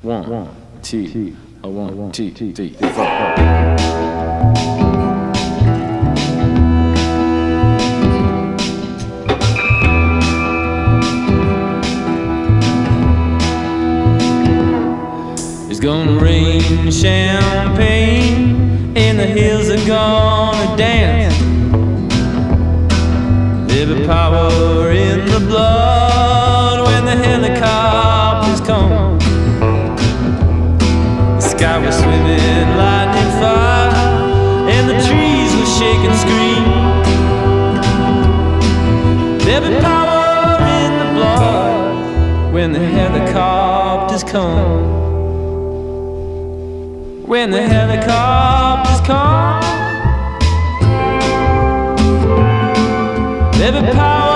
One, two, a one, two, three, four. It's gonna rain champagne, and the hills are gonna dance. There'll be power in the sky was swimming lightning fire, and the trees were shaking, screaming. There be power in the blood when the helicopters come. When the helicopters come, there power.